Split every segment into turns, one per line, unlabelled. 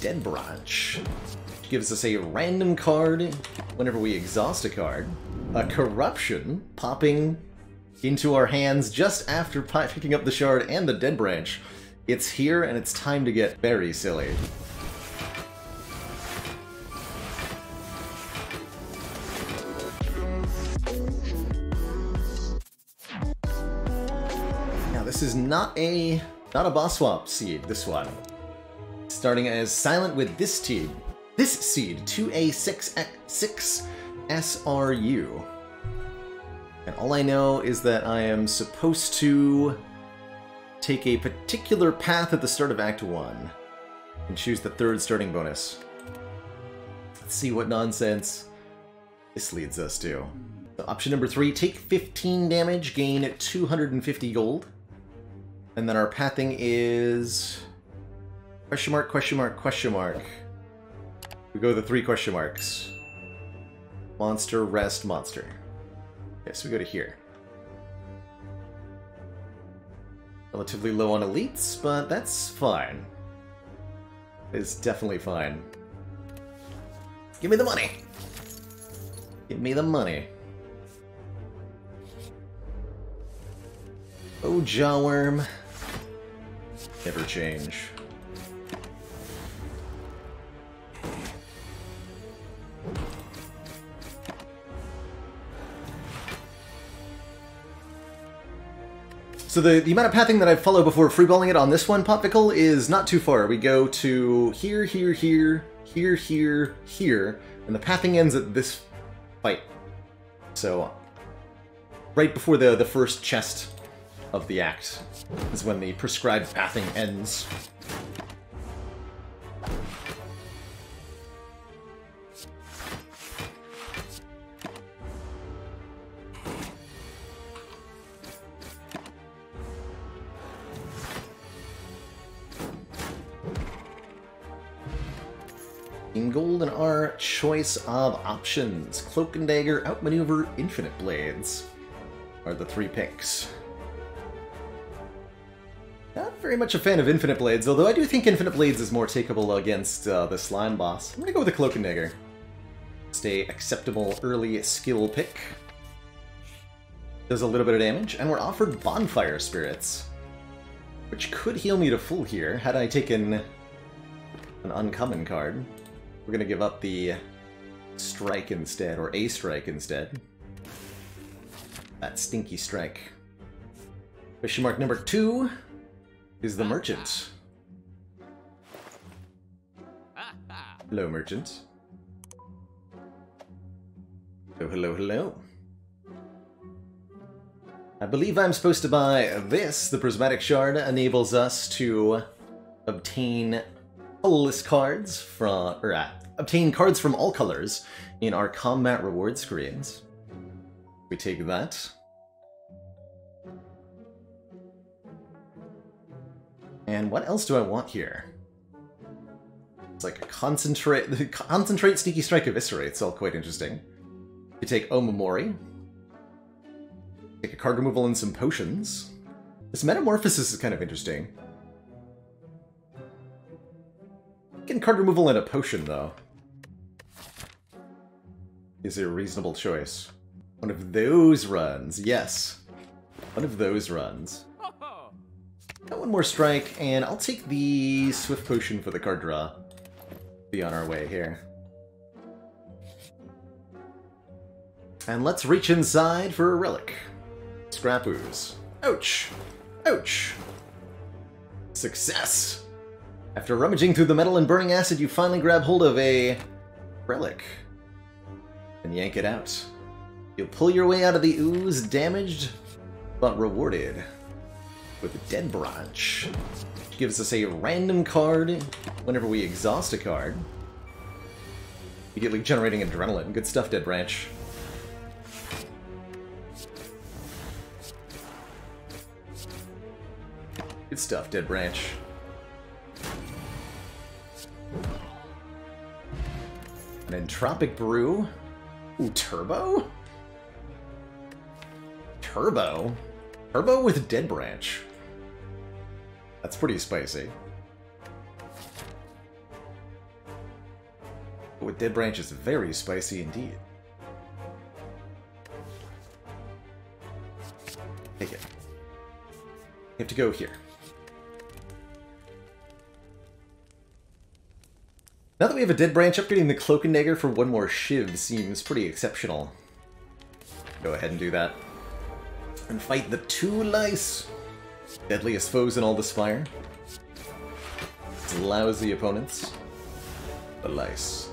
Dead Branch. Gives us a random card whenever we exhaust a card. A Corruption popping into our hands just after picking up the shard and the Dead Branch. It's here and it's time to get very silly. Now this is not a not a boss swap seed, this one. Starting as silent with this seed. This seed, 2A6X6SRU. And all I know is that I am supposed to take a particular path at the start of Act 1 and choose the third starting bonus. Let's see what nonsense this leads us to. So option number three, take 15 damage, gain 250 gold. And then our pathing is... Question mark, question mark, question mark. We go the three question marks. Monster, rest, monster. So we go to here. Relatively low on elites, but that's fine. It's definitely fine. Give me the money! Give me the money. Oh, Jawworm. Never change. So the, the amount of pathing that I follow before freeballing it on this one, Popvicle, is not too far. We go to here, here, here, here, here, here, and the pathing ends at this fight. So, right before the, the first chest of the act is when the prescribed pathing ends. In golden our choice of options. Cloak and Dagger, Outmaneuver, Infinite Blades are the three picks. Not very much a fan of Infinite Blades, although I do think Infinite Blades is more takeable against uh, the Slime boss. I'm gonna go with the Cloak and Dagger. Stay acceptable early skill pick. Does a little bit of damage, and we're offered Bonfire Spirits, which could heal me to full here had I taken an uncommon card. We're gonna give up the strike instead, or a strike instead. That stinky strike. Question mark number two is the merchant. Hello, merchant. Hello, hello, hello. I believe I'm supposed to buy this. The Prismatic Shard enables us to obtain colorless cards from, or uh, obtain cards from all colors in our combat reward screens. We take that. And what else do I want here? It's like a concentrate, concentrate sneaky strike eviscerate. It's all quite interesting. You take Omamori. Take a card removal and some potions. This metamorphosis is kind of interesting. Getting card removal and a potion, though, is a reasonable choice. One of those runs, yes. One of those runs. Got one more strike, and I'll take the Swift Potion for the card draw. Be on our way here. And let's reach inside for a relic. Scrap ooze. Ouch! Ouch! Success! After rummaging through the metal and burning acid, you finally grab hold of a relic and yank it out. You'll pull your way out of the ooze damaged, but rewarded with a Dead Branch. Which gives us a random card whenever we exhaust a card. Immediately generating adrenaline. Good stuff, Dead Branch. Good stuff, Dead Branch. An Entropic Brew. Ooh, Turbo? Turbo? Turbo with Dead Branch. That's pretty spicy. with Dead Branch is very spicy indeed. Take it. You have to go here. Now that we have a Dead Branch, upgrading the Cloak and Dagger for one more Shiv seems pretty exceptional. Go ahead and do that. And fight the two lice! Deadliest foes in all the Spire. Lousy opponents. The lice.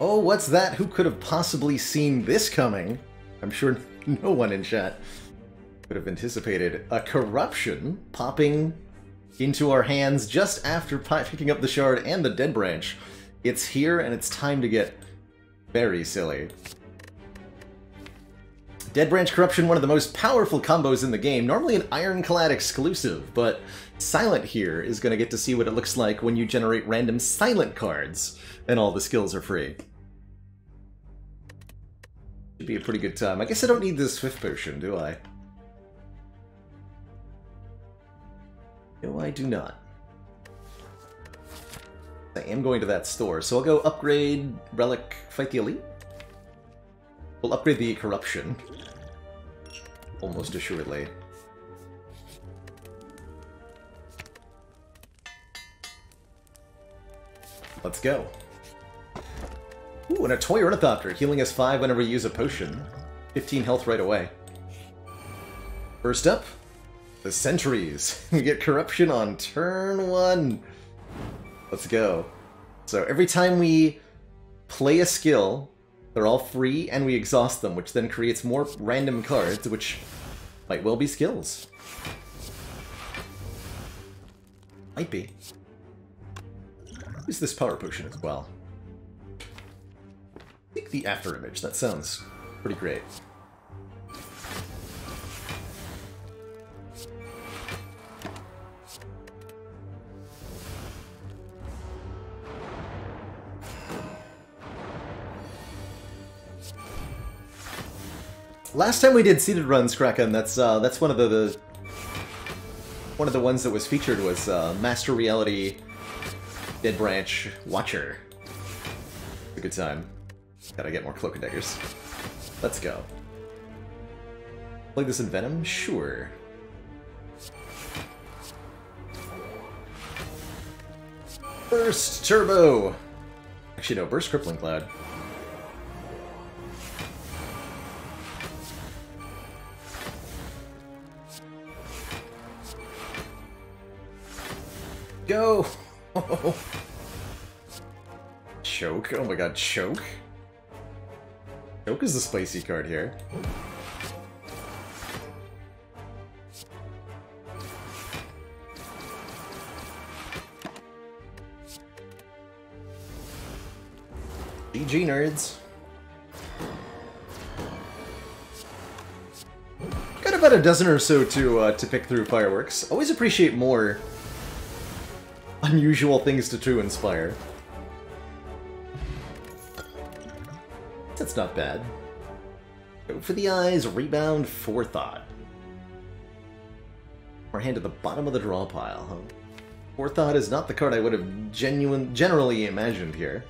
Oh, what's that? Who could have possibly seen this coming? I'm sure no one in chat could have anticipated a corruption popping into our hands just after picking up the shard and the dead branch. It's here and it's time to get very silly. Dead Branch Corruption, one of the most powerful combos in the game, normally an Ironclad exclusive, but Silent here is going to get to see what it looks like when you generate random Silent cards, and all the skills are free. Should be a pretty good time. I guess I don't need this Swift Potion, do I? No, I do not. I am going to that store, so I'll go upgrade Relic Fight the Elite. We'll upgrade the Corruption. Almost assuredly. Let's go. Ooh, and a Toy Ornithopter, healing us 5 whenever we use a potion. 15 health right away. First up, the Sentries. we get Corruption on turn 1. Let's go. So every time we play a skill, they're all free and we exhaust them, which then creates more random cards, which might well be skills. Might be. Use this power potion as well. Take the after image, that sounds pretty great. Last time we did seeded runs, Kraken, that's uh, that's one of the, the, one of the ones that was featured was uh, Master Reality Dead Branch Watcher. A good time. Gotta get more Cloak and Daggers. Let's go. Play this Envenom? Sure. Burst Turbo! Actually, no, Burst Crippling Cloud. Go! choke? Oh my god, choke? Choke is the spicy card here. GG nerds. Got about a dozen or so to uh, to pick through fireworks. Always appreciate more unusual things to true inspire. Not bad. For the eyes, rebound, forethought. Our hand at the bottom of the draw pile, huh? Forethought is not the card I would have genuine, generally imagined here.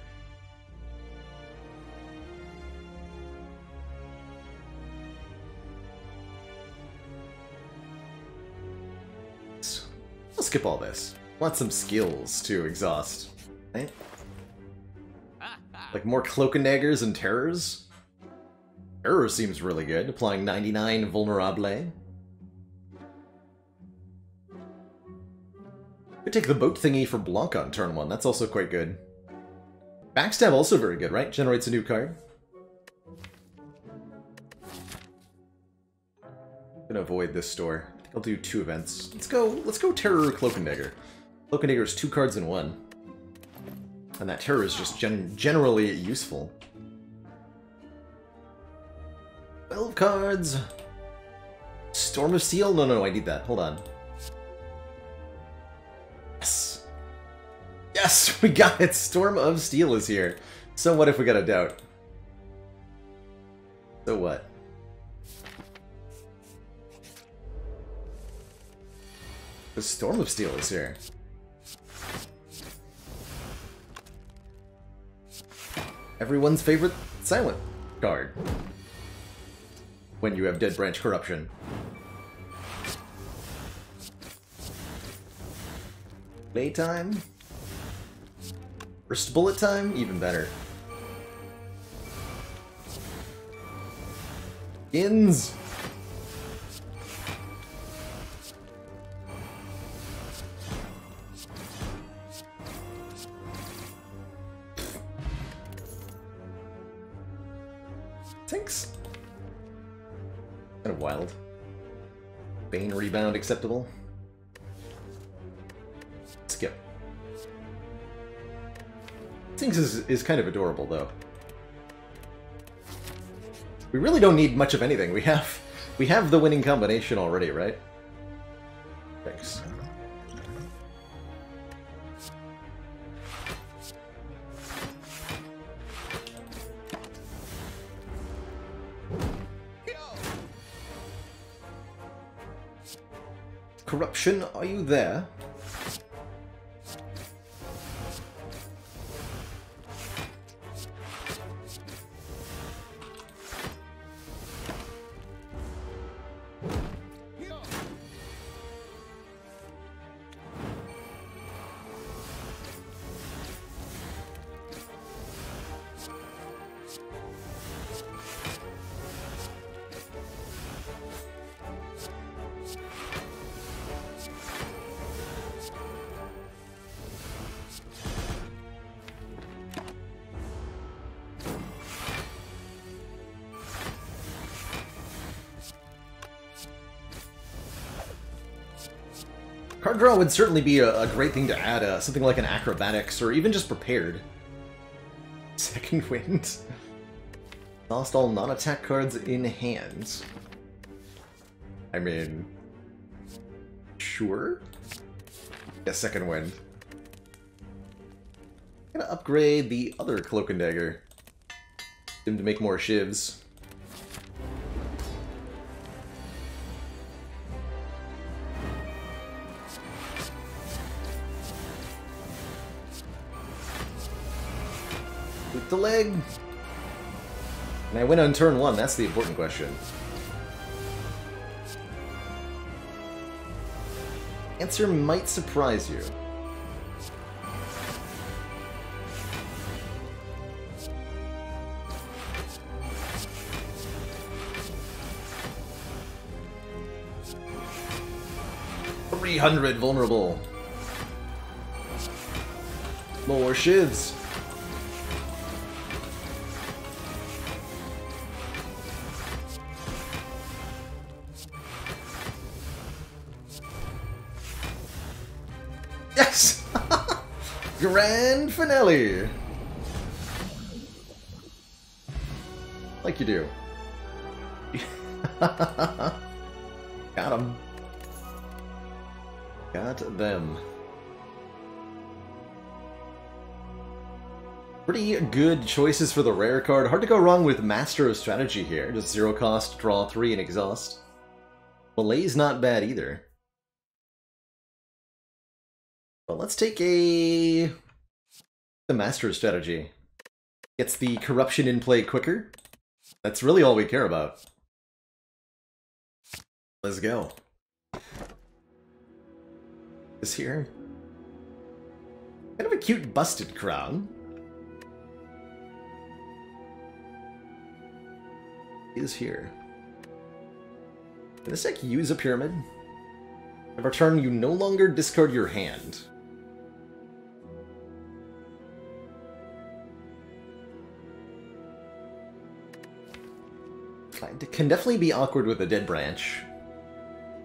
I'll skip all this. Want some skills to exhaust. Right? Like more Cloak and Daggers and Terrors? Terror seems really good, applying 99 Vulnerable. Could take the boat thingy for Blanc on turn 1, that's also quite good. Backstab also very good, right? Generates a new card. Gonna avoid this store. I think I'll do two events. Let's go, let's go Terror Cloak and Dagger. Dagger is two cards in one. And that terror is just gen generally useful. 12 cards! Storm of Steel? No, no, no, I need that. Hold on. Yes! Yes, we got it! Storm of Steel is here. So what if we got a doubt? So what? The Storm of Steel is here. Everyone's favorite silent card. When you have Dead Branch Corruption. Daytime? First bullet time? Even better. Ins! Acceptable. Skip. Things is, is kind of adorable, though. We really don't need much of anything. We have we have the winning combination already, right? Thanks. Card draw would certainly be a, a great thing to add, uh, something like an acrobatics, or even just prepared. Second wind. Lost all non-attack cards in hand. I mean... Sure? Yeah, second wind. I'm gonna upgrade the other Cloak and Dagger. Him to make more shivs. Leg. And I win on turn one, that's the important question. Answer might surprise you. Three hundred vulnerable. More shivs. Finale! Like you do. Got him. Got them. Pretty good choices for the rare card. Hard to go wrong with Master of Strategy here. Just zero cost, draw three, and exhaust. Malaise not bad either. But let's take a... the Master Strategy. Gets the corruption in play quicker. That's really all we care about. Let's go. This here. Kind of a cute busted crown. Is here. This deck, use a pyramid. Every turn, you no longer discard your hand. It can definitely be awkward with a dead branch.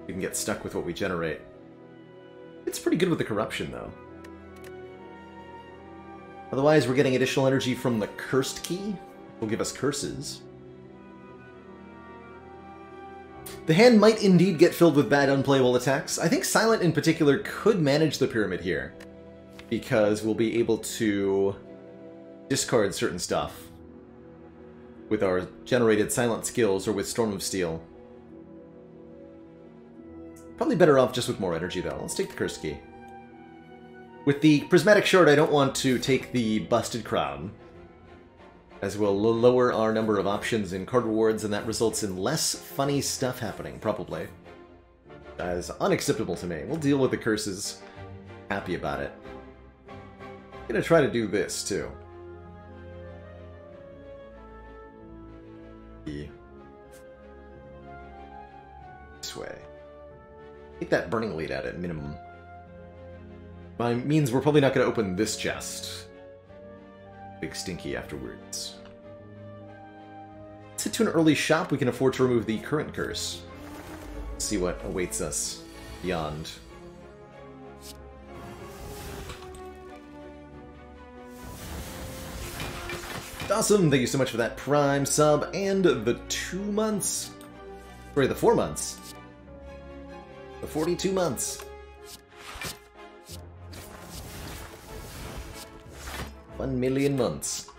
We can get stuck with what we generate. It's pretty good with the corruption, though. Otherwise, we're getting additional energy from the Cursed Key. Will give us curses. The hand might indeed get filled with bad unplayable attacks. I think Silent in particular could manage the Pyramid here. because we'll be able to discard certain stuff with our generated silent skills or with Storm of Steel. Probably better off just with more energy, though. Let's take the Curse Key. With the Prismatic Shard, I don't want to take the Busted Crown, as we'll lower our number of options in card rewards, and that results in less funny stuff happening, probably. That is unacceptable to me. We'll deal with the curses. Happy about it. I'm gonna try to do this, too. This way. Take that burning lead at it, minimum. By means we're probably not going to open this chest. Big stinky afterwards. Let's hit to an early shop. We can afford to remove the current curse. See what awaits us beyond. Awesome, thank you so much for that Prime sub and the two months. Sorry, the four months. The 42 months. One million months.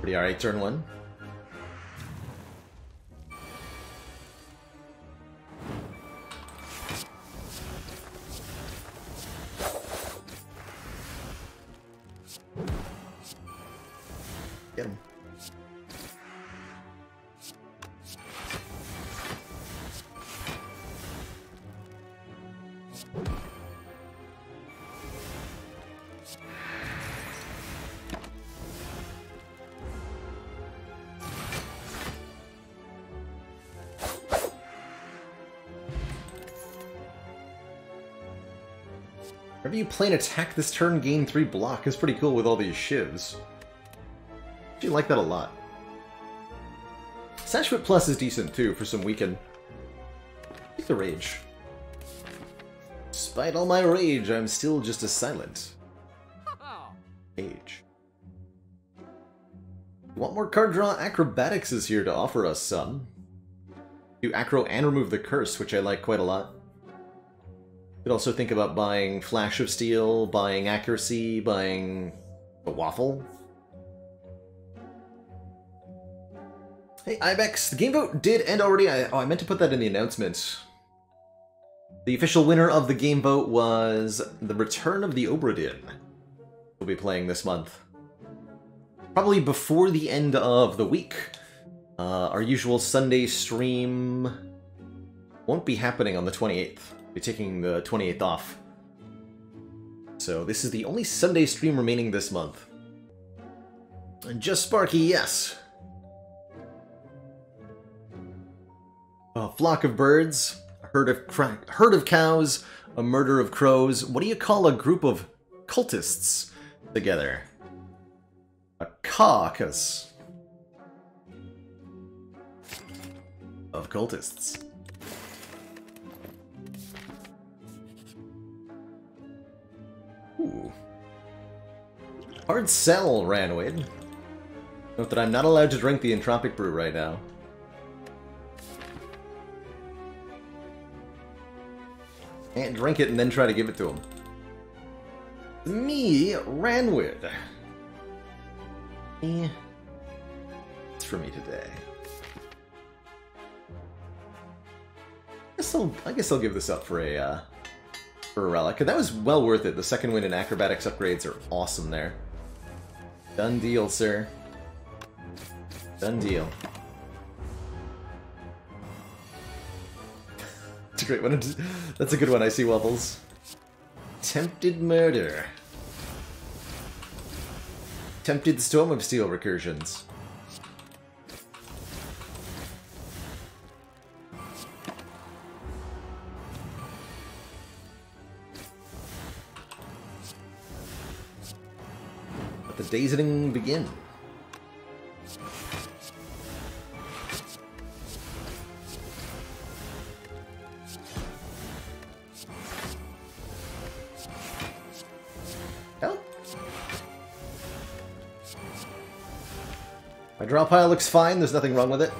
Pretty alright, turn one. You play an attack this turn, gain 3 block is pretty cool with all these shivs. I like that a lot. Sash Whip Plus is decent too for some weaken. Take the rage. Despite all my rage, I'm still just as silent. Age. Want more card draw? Acrobatics is here to offer us some. Do acro and remove the curse, which I like quite a lot. Could also think about buying Flash of Steel, buying Accuracy, buying a Waffle. Hey, Ibex, the game vote did end already. I, oh, I meant to put that in the announcement. The official winner of the game vote was The Return of the Obra Dinn. We'll be playing this month. Probably before the end of the week. Uh, our usual Sunday stream won't be happening on the 28th. Be taking the 28th off. So this is the only Sunday stream remaining this month. And just Sparky, yes. A flock of birds, a herd of herd of cows, a murder of crows. What do you call a group of cultists together? A caucus of cultists. Ooh. Hard sell, Ranwid. Note that I'm not allowed to drink the Entropic Brew right now. Can't drink it and then try to give it to him. Me, Ranwid. Eh. It's for me today. I guess I'll, I guess I'll give this up for a, uh, for a relic. That was well worth it. The second wind and acrobatics upgrades are awesome there. Done deal, sir. Done deal. That's a great one. That's a good one, I see Wubbles. Tempted murder. Tempted storm of steel recursions. Dazing begin. My draw pile looks fine, there's nothing wrong with it.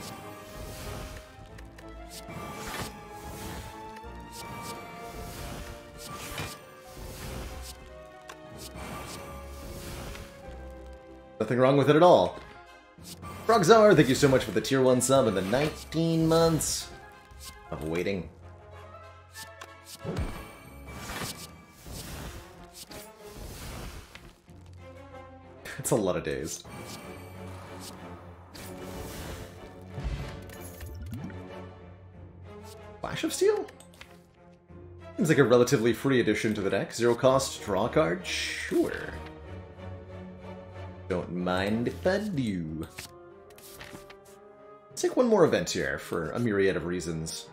Wrong with it at all. Frogzar, thank you so much for the tier 1 sub and the 19 months of waiting. It's a lot of days. Flash of Steel? Seems like a relatively free addition to the deck. Zero cost, draw card? Sure. Don't mind if I do. Let's take one more event here for a myriad of reasons.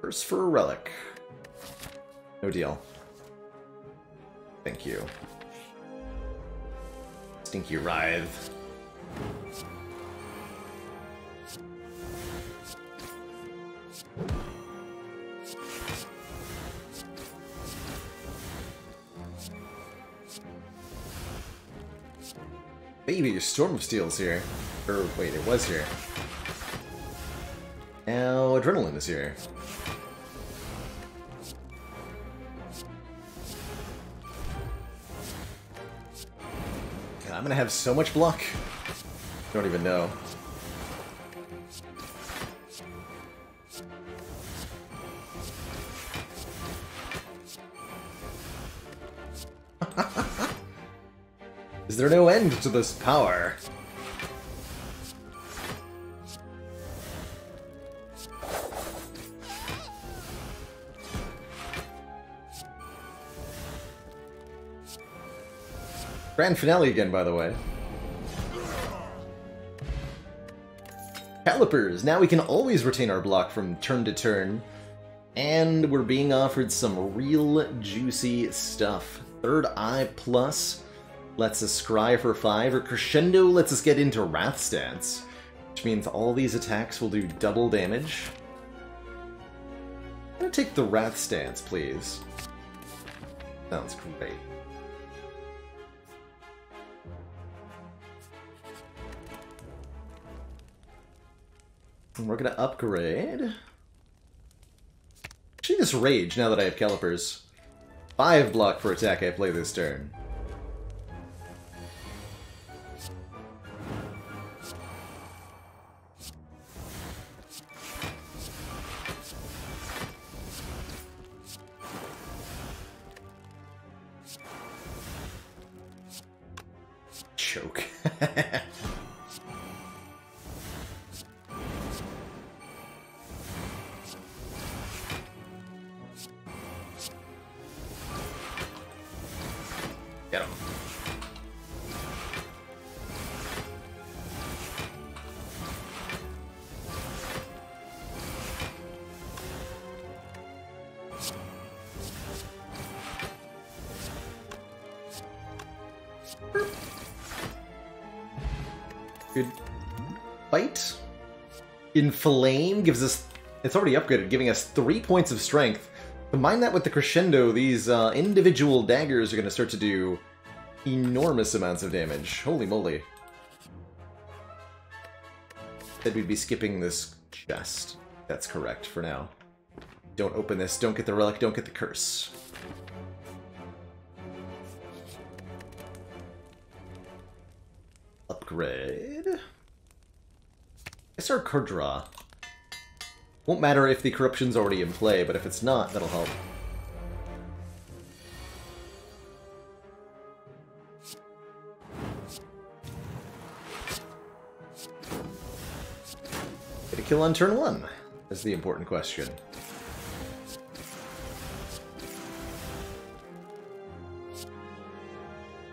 First for a relic. No deal. Thank you. Stinky Writhe. Baby, your Storm of Steel's here. Or, wait, it was here. Now, Adrenaline is here. God, I'm gonna have so much block. Don't even know. There no end to this power? Grand finale again, by the way. Calipers! Now we can always retain our block from turn to turn. And we're being offered some real juicy stuff. Third Eye Plus lets us scry for 5, or Crescendo lets us get into Wrath Stance, which means all these attacks will do double damage. I'm gonna take the Wrath Stance, please. Sounds great. And we're gonna upgrade. Actually, just Rage now that I have Calipers. Five block for attack I play this turn. Inflame gives us... It's already upgraded, giving us three points of strength. Combine that with the Crescendo, these uh, individual daggers are going to start to do enormous amounts of damage. Holy moly. Said we'd be skipping this chest. That's correct for now. Don't open this, don't get the relic, don't get the curse. Upgrade. Card draw. Won't matter if the corruption's already in play, but if it's not, that'll help. Get a kill on turn one, is the important question.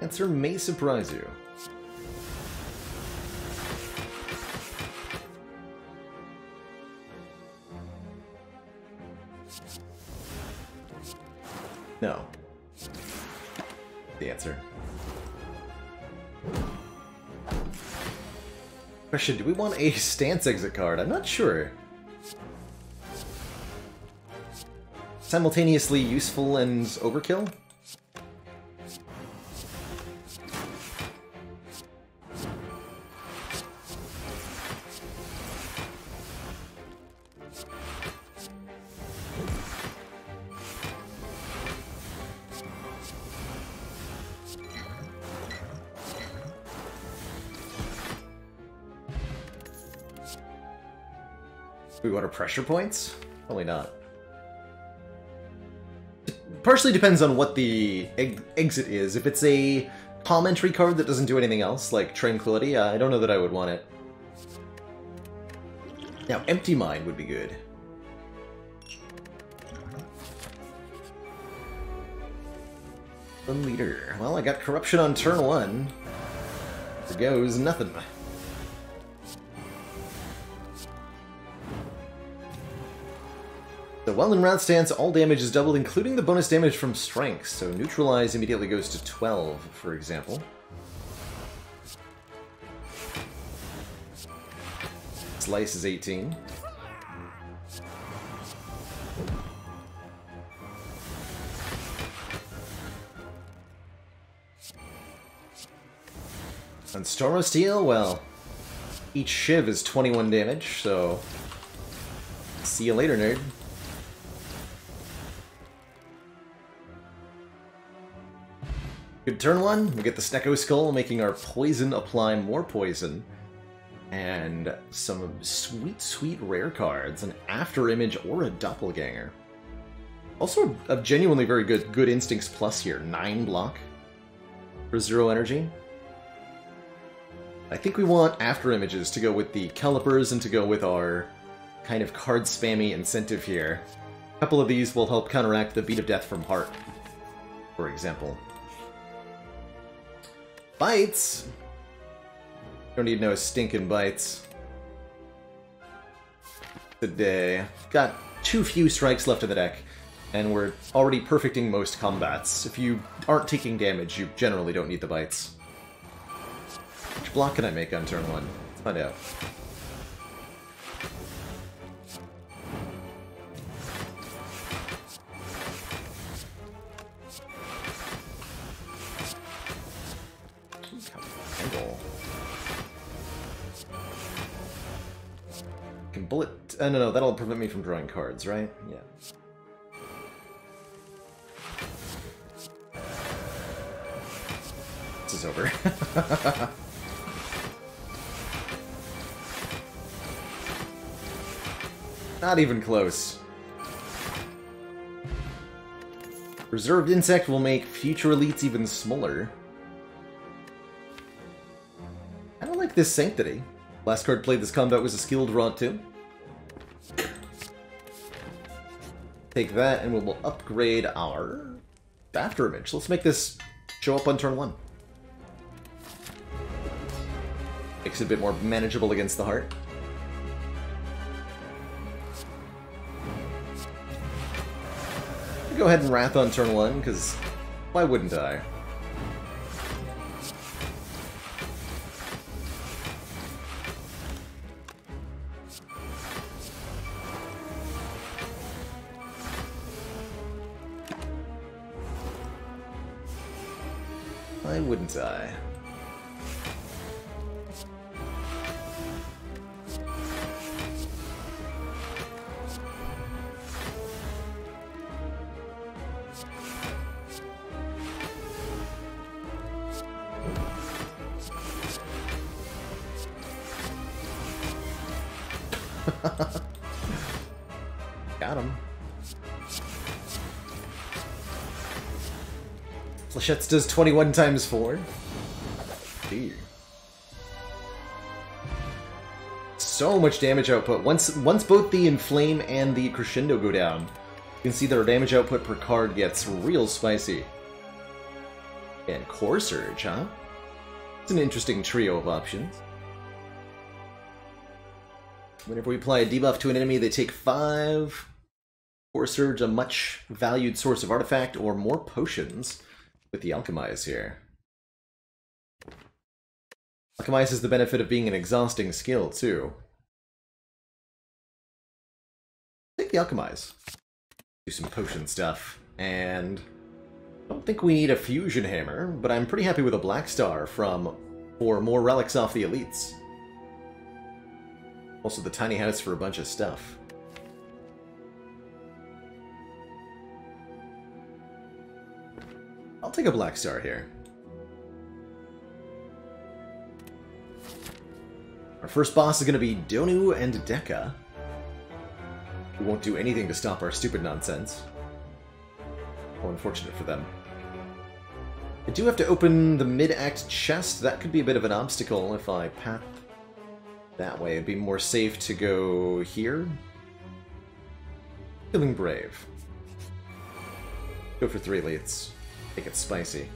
Answer may surprise you. Question, do we want a stance exit card? I'm not sure. Simultaneously useful and overkill? Points? Probably not. Partially depends on what the exit is. If it's a commentary card that doesn't do anything else, like Tranquility, uh, I don't know that I would want it. Now, Empty Mind would be good. The leader. Well, I got Corruption on turn one. There goes nothing. The Well in Wrath stance, all damage is doubled, including the bonus damage from Strength, so Neutralize immediately goes to 12, for example. Slice is 18. And Storm of Steel, well, each Shiv is 21 damage, so see you later, nerd. Good turn one. We get the Snecko Skull, making our poison apply more poison. And some sweet, sweet rare cards. An After Image or a Doppelganger. Also a genuinely very good good Instincts Plus here. 9 block for 0 energy. I think we want After Images to go with the Calipers and to go with our kind of card spammy incentive here. A couple of these will help counteract the Beat of Death from Heart, for example. Bites! Don't need no stinking bites. Today. Got too few strikes left in the deck, and we're already perfecting most combats. If you aren't taking damage, you generally don't need the bites. Which block can I make on turn one? Let's find out. Can bullet... Uh, no, no, that'll prevent me from drawing cards, right? Yeah. This is over. Not even close. Preserved Insect will make future elites even smaller. I don't like this Sanctity. Last card played this combat was a skilled rod too. Take that and we'll upgrade our After Image. Let's make this show up on turn one. Makes it a bit more manageable against the heart. go ahead and Wrath on turn one, because why wouldn't I? Wouldn't I? Flechette's does 21 times 4. Dear. So much damage output. Once once both the Inflame and the Crescendo go down, you can see that our damage output per card gets real spicy. And Core Surge, huh? It's an interesting trio of options. Whenever we apply a debuff to an enemy, they take 5 Core Surge, a much valued source of artifact, or more potions with the Alchemize here. Alchemize has the benefit of being an exhausting skill, too. Take the Alchemize. Do some potion stuff. And I don't think we need a Fusion Hammer, but I'm pretty happy with a Black Star from for more relics off the elites. Also the tiny house for a bunch of stuff. I'll take a black star here. Our first boss is going to be Donu and Deka. who won't do anything to stop our stupid nonsense. How unfortunate for them. I do have to open the mid-act chest. That could be a bit of an obstacle if I path that way. It'd be more safe to go here. Feeling brave. Go for three leads. It spicy.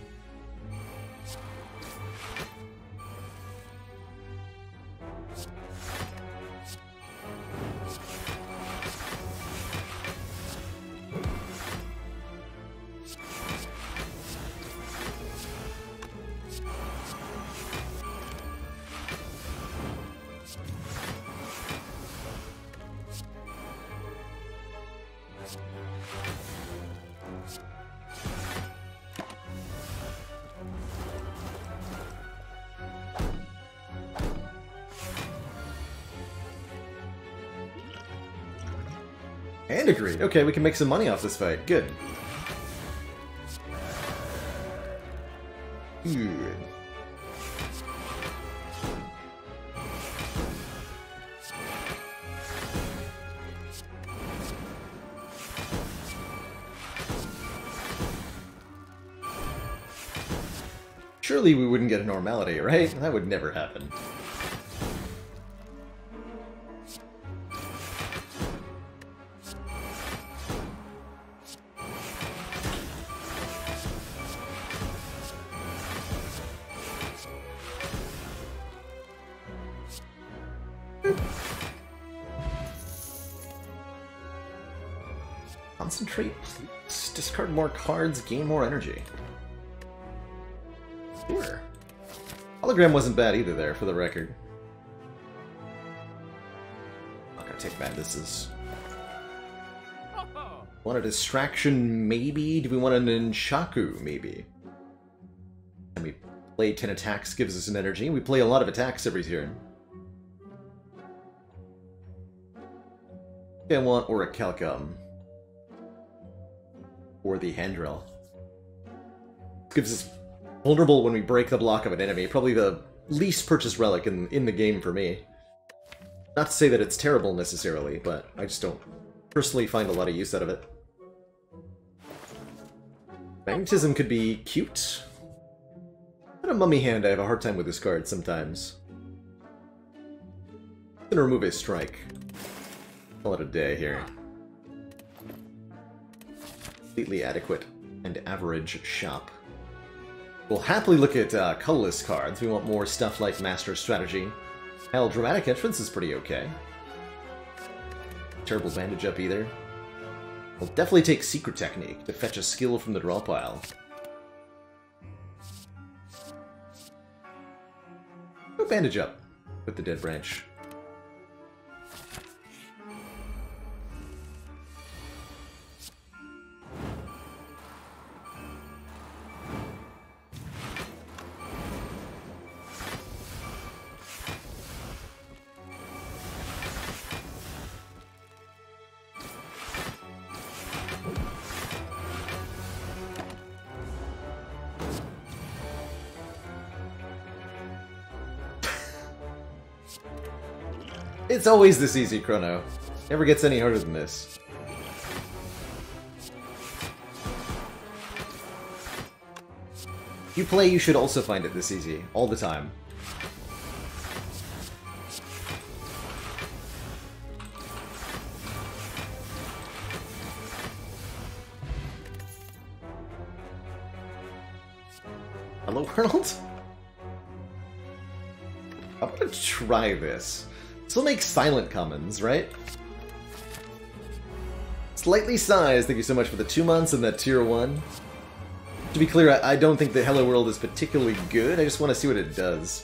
Okay, we can make some money off this fight. Good. Good. Surely we wouldn't get a normality, right? That would never happen. Concentrate, please. Discard more cards, gain more energy. Sure. Hologram wasn't bad either there, for the record. Not gonna take Madnesses. Want a distraction, maybe? Do we want an Nunchaku, maybe? And we play 10 attacks, gives us an energy. We play a lot of attacks every turn. I want Orichalcum or the Hand Drill. Gives us vulnerable when we break the block of an enemy. Probably the least purchased relic in, in the game for me. Not to say that it's terrible necessarily, but I just don't personally find a lot of use out of it. Magnetism could be cute. But a mummy hand, I have a hard time with this card sometimes. I'm gonna remove a strike. Call it a day here completely adequate and average shop. We'll happily look at uh, colorless cards. We want more stuff like Master Strategy. Hell, Dramatic Entrance is pretty okay. Terrible Bandage up either. We'll definitely take Secret Technique to fetch a skill from the draw pile. Go Bandage up with the Dead Branch. It's always this easy, Chrono. Never gets any harder than this. If you play, you should also find it this easy, all the time. Hello, world? I'm gonna try this. Still make silent commons, right? Slightly sized, thank you so much for the two months and the tier one. To be clear, I, I don't think the Hello World is particularly good, I just want to see what it does.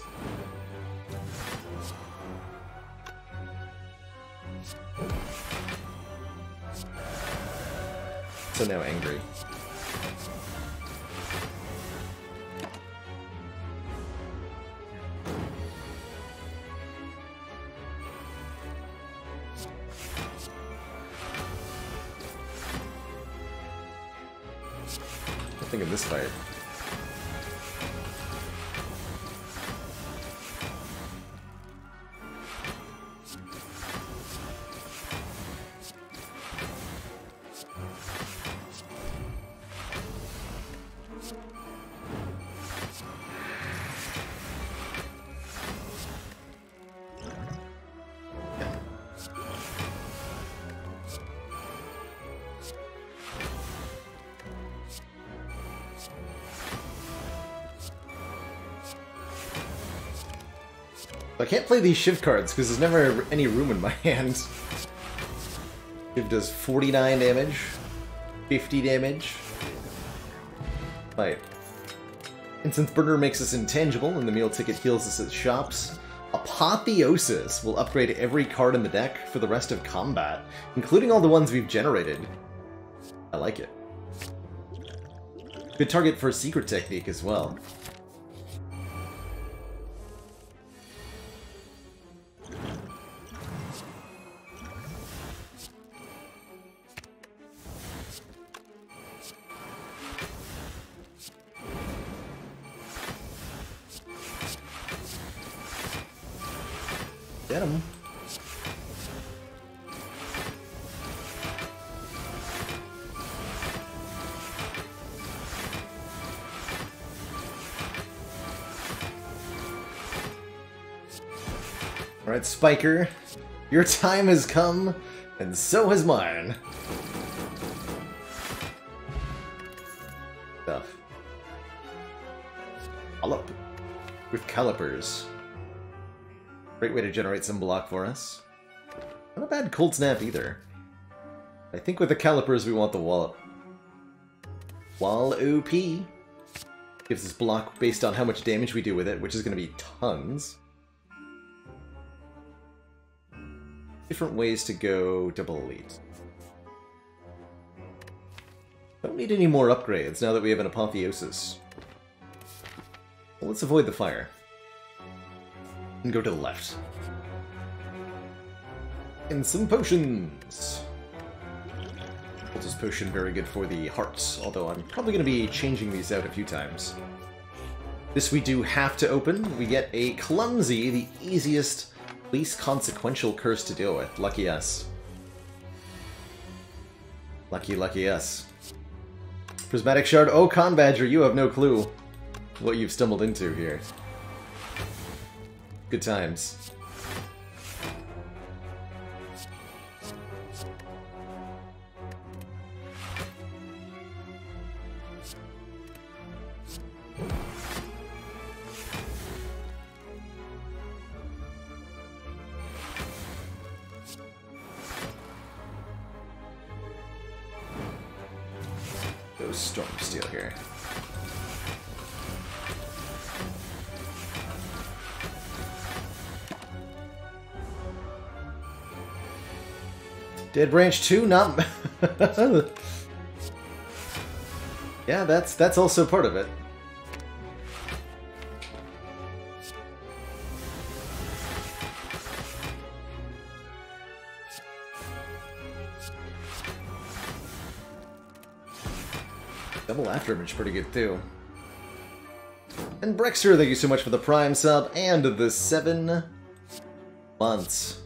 I can't play these Shiv cards because there's never any room in my hand. Shiv does 49 damage, 50 damage. Right. And Incense Burner makes us intangible, and the meal ticket heals us at shops. Apotheosis will upgrade every card in the deck for the rest of combat, including all the ones we've generated. I like it. Good target for a secret technique as well. Spiker. Your time has come, and so has mine. Stuff. Wallop. With calipers. Great way to generate some block for us. Not a bad cold snap either. I think with the calipers we want the wallop. Wall OP gives us block based on how much damage we do with it, which is going to be tons. Different ways to go double elite. Don't need any more upgrades now that we have an apotheosis. Well, let's avoid the fire and go to the left. And some potions. Cultist potion, very good for the hearts, although I'm probably going to be changing these out a few times. This we do have to open. We get a Clumsy, the easiest, least consequential curse to deal with. Lucky us. Lucky, lucky us. Prismatic Shard. Oh, Con Badger, you have no clue what you've stumbled into here. Good times. Dead Branch 2, not... yeah, that's that's also part of it. Double after image pretty good too. And Brexter, thank you so much for the Prime sub and the seven months.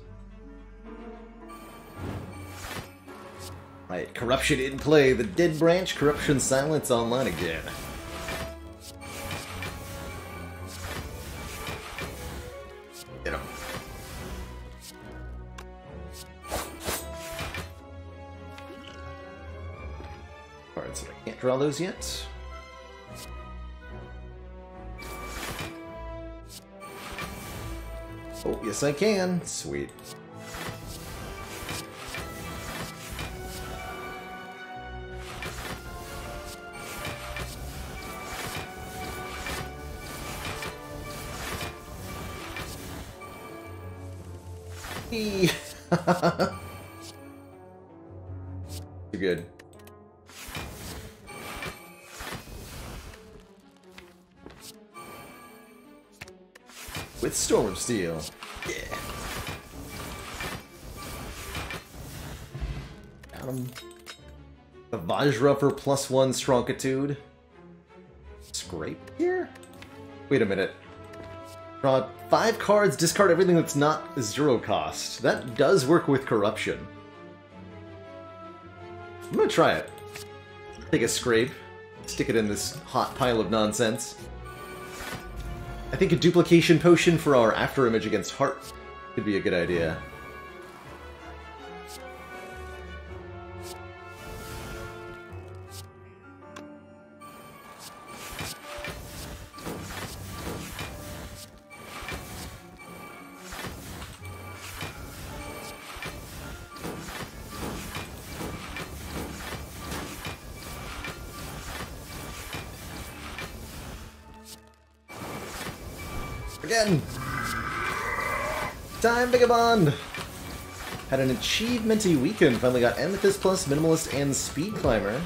Right, corruption in play. The Dead Branch, Corruption Silence online again. Get him. Cards I can't draw those yet. Oh, yes I can. Sweet. Too good. With Storm Steel. Yeah. Got him. The Vajra for plus one Strongitude. Scrape here? Wait a minute. Draw five cards, discard everything that's not zero cost. That does work with corruption. I'm gonna try it. Take a scrape, stick it in this hot pile of nonsense. I think a duplication potion for our after image against heart could be a good idea. Time Vagabond! Had an achievementy weekend, finally got Amethyst Plus, Minimalist, and Speed Climber.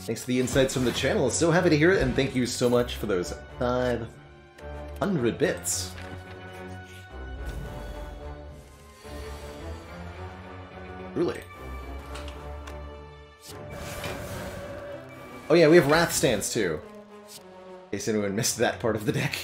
Thanks to the insights from the channel. So happy to hear it, and thank you so much for those 500 bits. Really? Oh yeah, we have Wrath Stance too. In case anyone missed that part of the deck.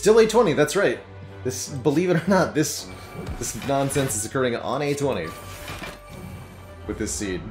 Still A20, that's right. This, believe it or not, this this nonsense is occurring on A20 with this seed.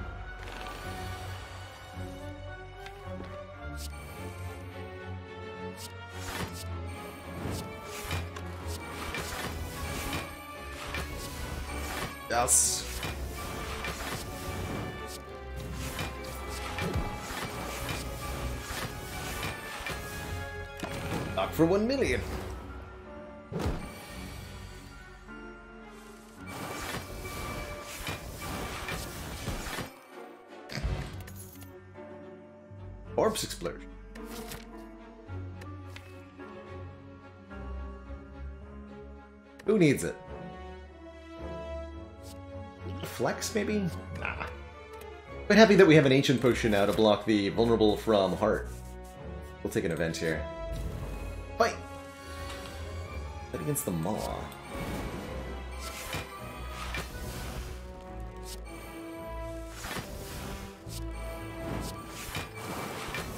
Happy that we have an Ancient Potion now to block the Vulnerable from Heart. We'll take an event here. Fight! Fight against the Maw.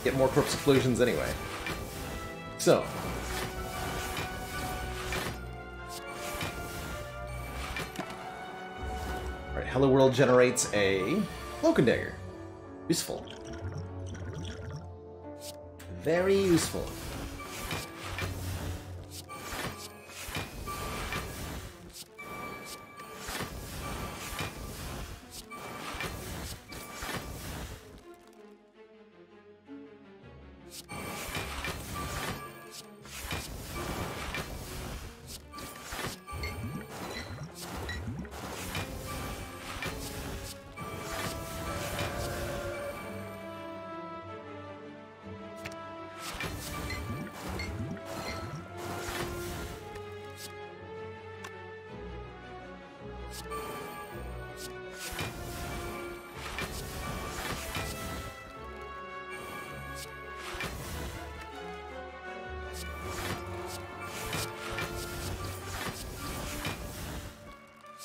Get more corpse explosions anyway. So. Alright, Hello World generates a Cloak Dagger. Useful. Very useful.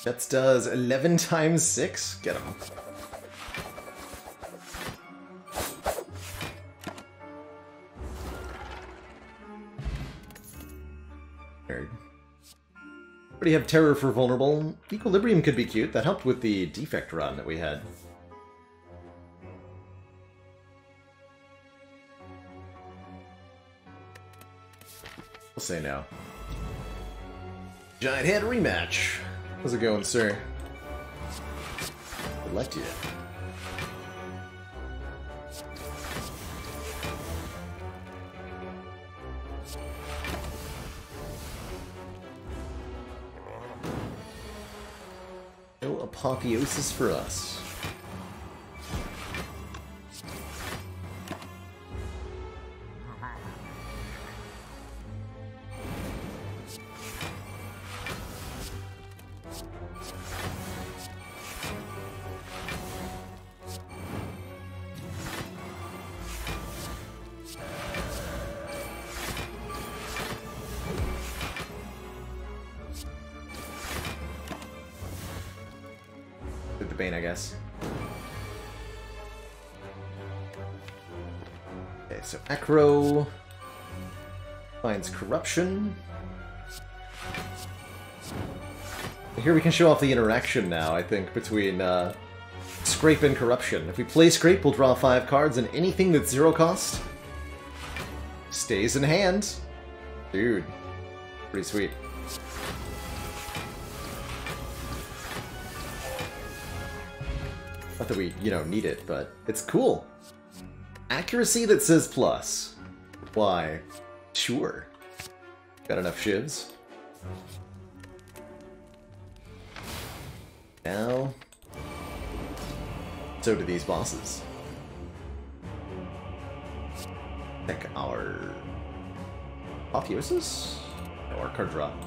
That does 11 times 6? Get him. Already have Terror for Vulnerable. Equilibrium could be cute. That helped with the defect run that we had. We'll say no. Giant Head rematch. How's it going, sir? I left you. No apotheosis for us. Finds corruption. Here we can show off the interaction now, I think, between uh, Scrape and Corruption. If we play Scrape, we'll draw five cards, and anything that's zero cost stays in hand. Dude. Pretty sweet. Not that we, you know, need it, but it's cool. Accuracy that says plus. Why? Sure. Got enough shivs. Now... So do these bosses. Check our... Apotheosis? No, our card drop.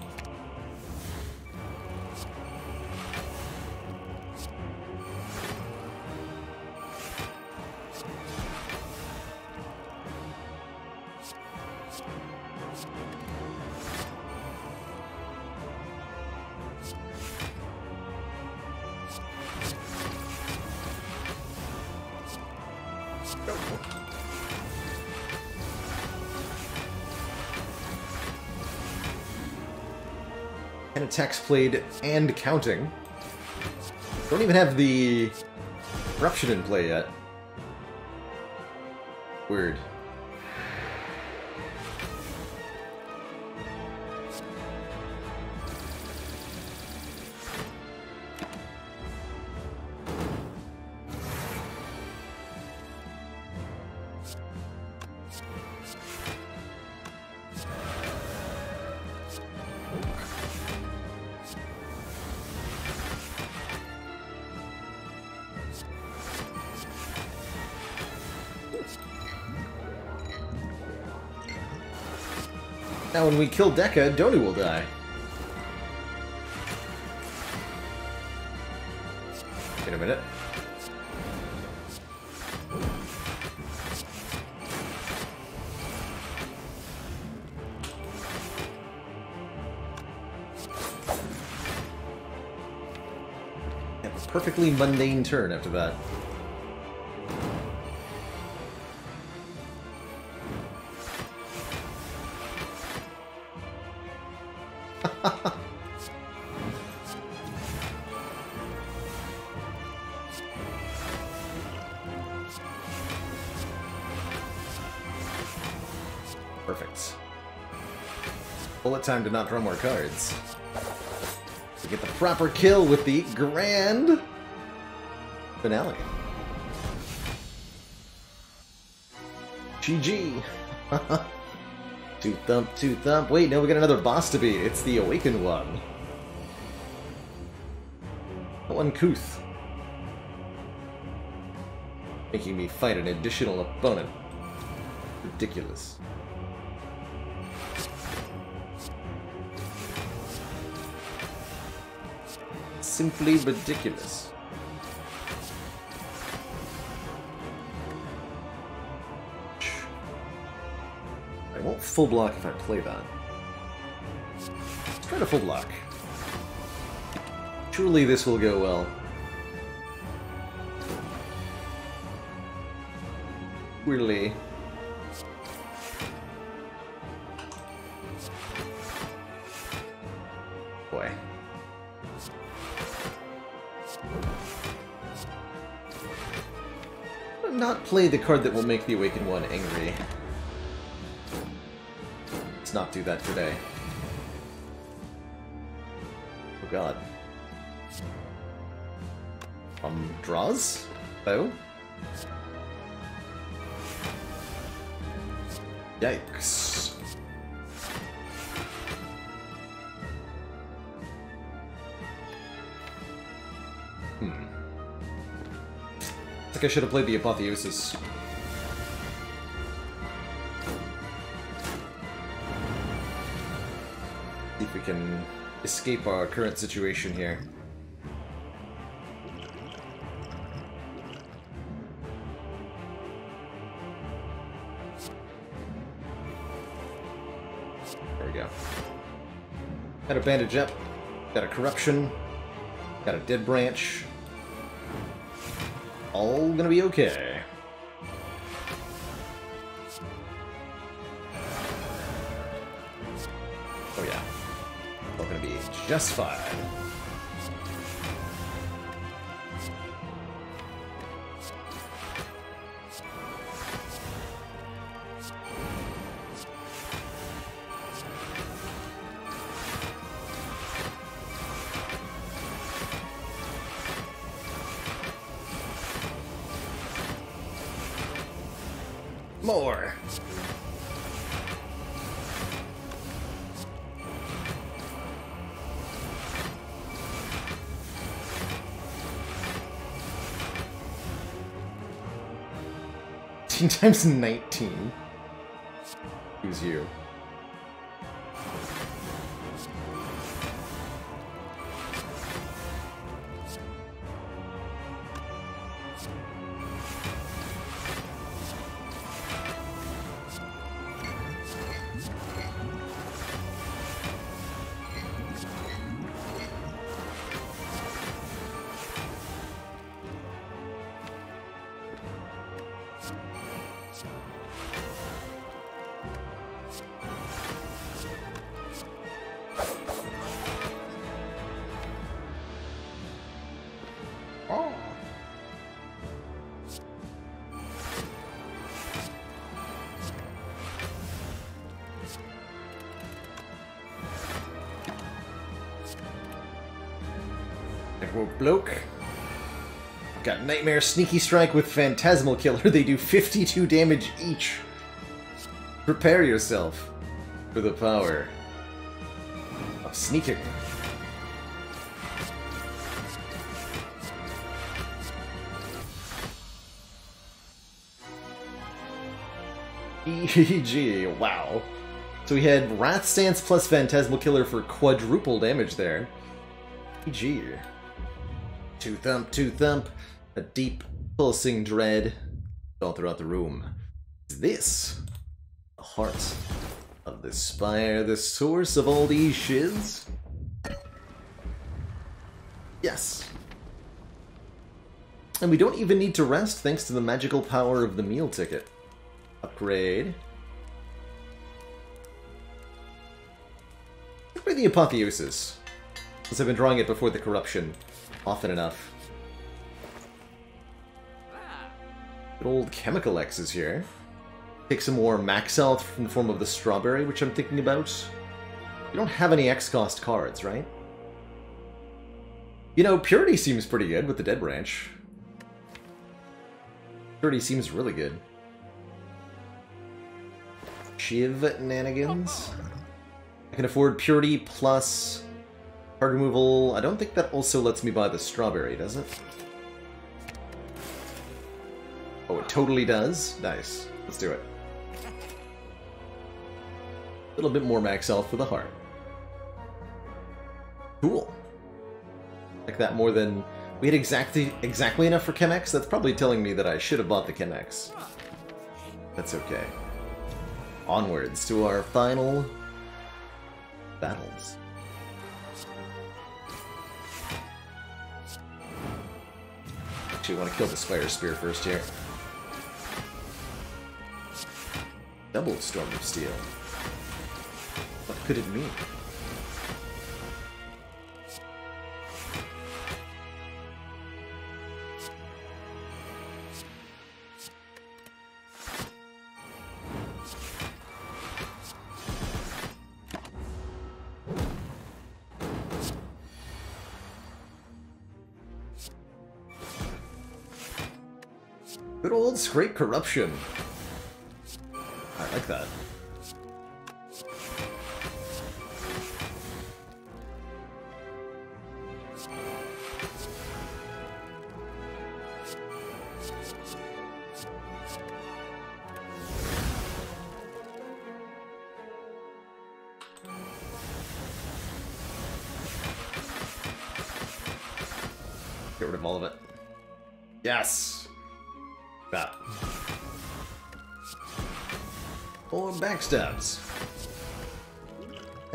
Played and counting. Don't even have the corruption in play yet. Weird. Now when we kill Deka, Donu will die. Wait a minute. Perfectly mundane turn after that. Time to not draw more cards. To get the proper kill with the grand finale. GG. two thump, two thump. Wait, no, we got another boss to beat. It's the awakened one. Uncouth. Making me fight an additional opponent. Ridiculous. Simply ridiculous. I won't full block if I play that. Let's try to full block. Surely this will go well. Weirdly. Play the card that will make the Awakened One angry. Let's not do that today. Oh god. Um, draws? Oh? Yikes. I think I should have played the Apotheosis. See if we can escape our current situation here. There we go. Got a bandage up. Got a corruption. Got a dead branch. All gonna be okay. Oh yeah. All gonna be just fine. Times 19. Bloke. Got Nightmare Sneaky Strike with Phantasmal Killer. They do 52 damage each. Prepare yourself for the power of sneaking. EG, wow. So we had Wrath Stance plus Phantasmal Killer for quadruple damage there. EG. Two thump, two thump. A deep, pulsing dread all throughout the room. Is this the heart of the spire, the source of all these shiz? Yes. And we don't even need to rest thanks to the magical power of the meal ticket. Upgrade. Upgrade the Apotheosis. Since I've been drawing it before the corruption often enough. Good old Chemical X is here. Take some more max health in the form of the Strawberry, which I'm thinking about. You don't have any X-cost cards, right? You know, Purity seems pretty good with the Dead Branch. Purity seems really good. Shiv Nanigans. I can afford Purity plus Card removal, I don't think that also lets me buy the strawberry, does it? Oh, it totally does? Nice. Let's do it. A little bit more max health for the heart. Cool. Like that more than... We had exactly exactly enough for Chemex? That's probably telling me that I should have bought the Chemex. That's okay. Onwards to our final battles. Actually, want to kill the Spire Spear first here. Double Storm of Steel. What could it mean? Great corruption. I like that.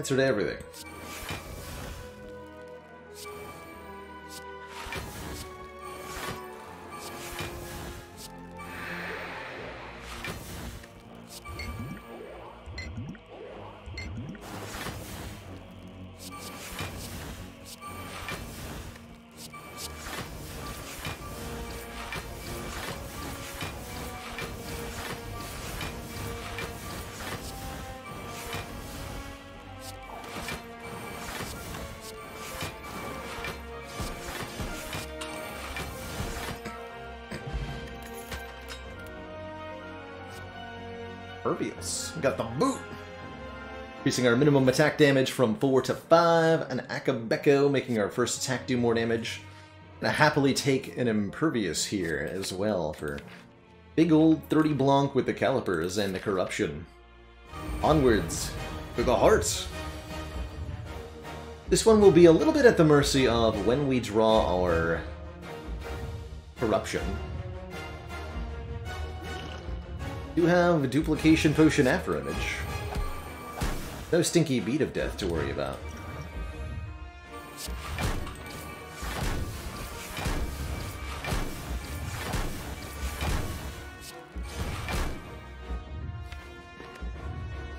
Answer to everything. Impervious. We got the boot! Increasing our minimum attack damage from 4 to 5. An Akabeko making our first attack do more damage. And I happily take an Impervious here as well for big old 30 Blanc with the Calipers and the Corruption. Onwards to the heart! This one will be a little bit at the mercy of when we draw our Corruption. Do have a Duplication Potion After Image. No stinky beat of death to worry about.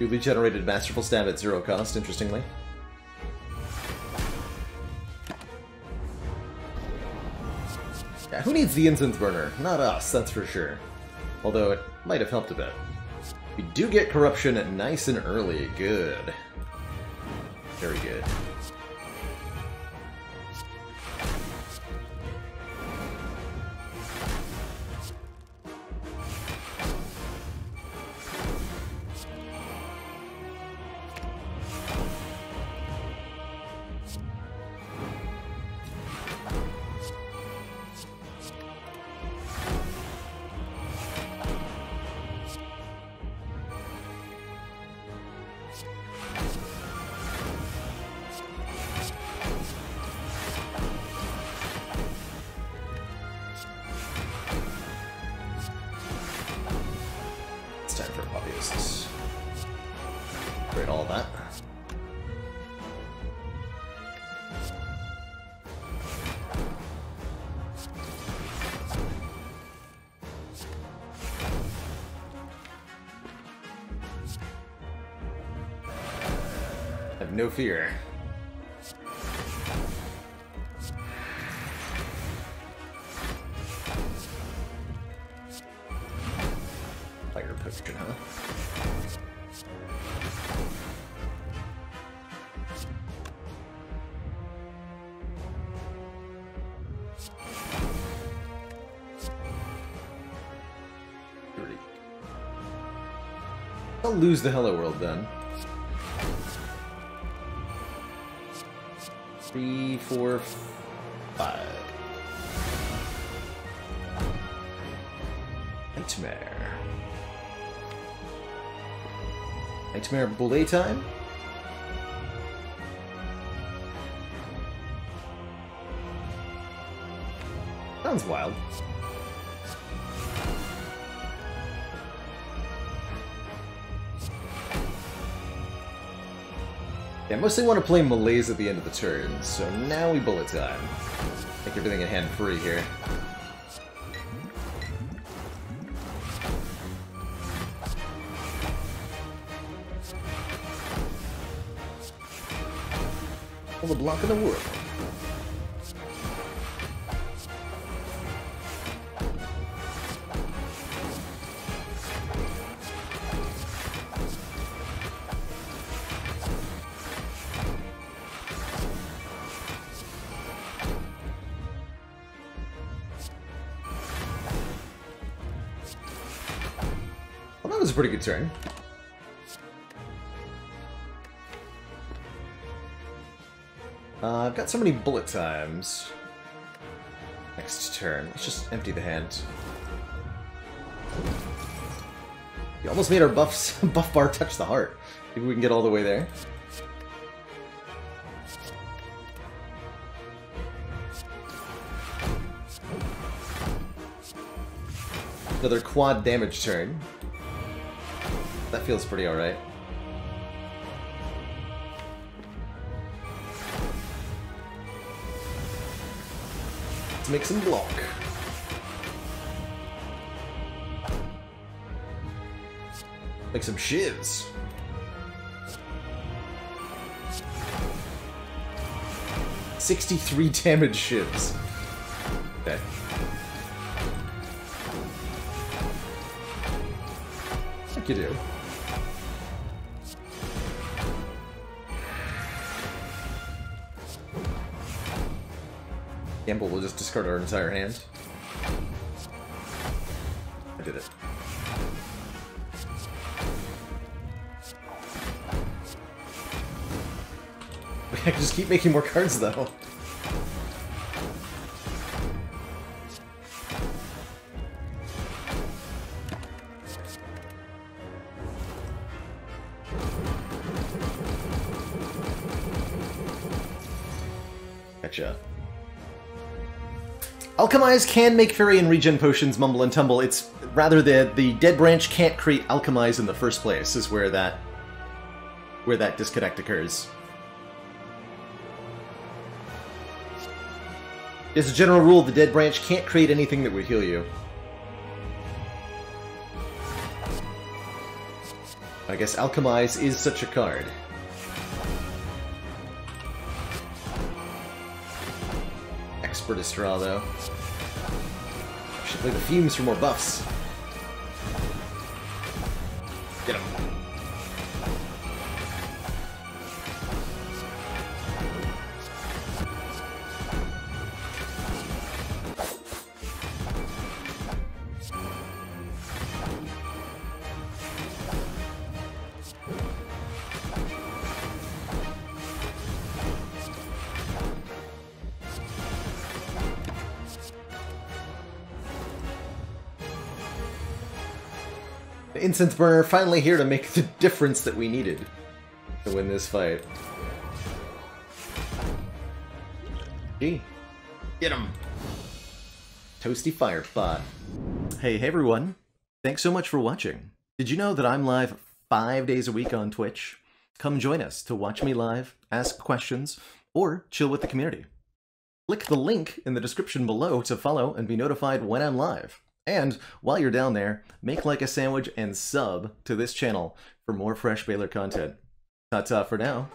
Newly generated Masterful Stab at zero cost, interestingly. Yeah, who needs the incense burner? Not us, that's for sure. Although it might have helped a bit. We do get corruption nice and early. Good. Very good. No fear. Fire potion, huh? I'll lose the Hello World then. Four, five. Nightmare. Nightmare Bullet time? Mostly want to play Malaise at the end of the turn, so now we bullet time. Make everything in hand free here. All the block in the world. Pretty good turn. Uh, I've got so many bullet times. Next turn. Let's just empty the hand. We almost made our buffs, buff bar touch the heart. Maybe we can get all the way there. Another quad damage turn. That feels pretty alright. Let's make some block. Make some shivs. Sixty-three damage shivs. Okay. You do. discard our entire hand. I did it. I just keep making more cards, though. Alchemize can make fairy and regen potions mumble and tumble. It's rather the the dead branch can't create alchemize in the first place is where that where that disconnect occurs. As a general rule, the dead branch can't create anything that would heal you. I guess Alchemize is such a card. Expert Estrada, though. Should play the Fumes for more buffs. Get him. Incense burner finally here to make the difference that we needed to win this fight. Gee. Get him! Toasty Firespot. Hey, hey everyone. Thanks so much for watching. Did you know that I'm live five days a week on Twitch? Come join us to watch me live, ask questions, or chill with the community. Click the link in the description below to follow and be notified when I'm live. And while you're down there, make like a sandwich and sub to this channel for more Fresh Baalor content. Ta-ta for now.